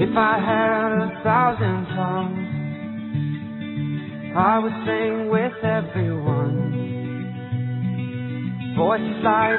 If I had a thousand tongues, I would sing with everyone. Voices like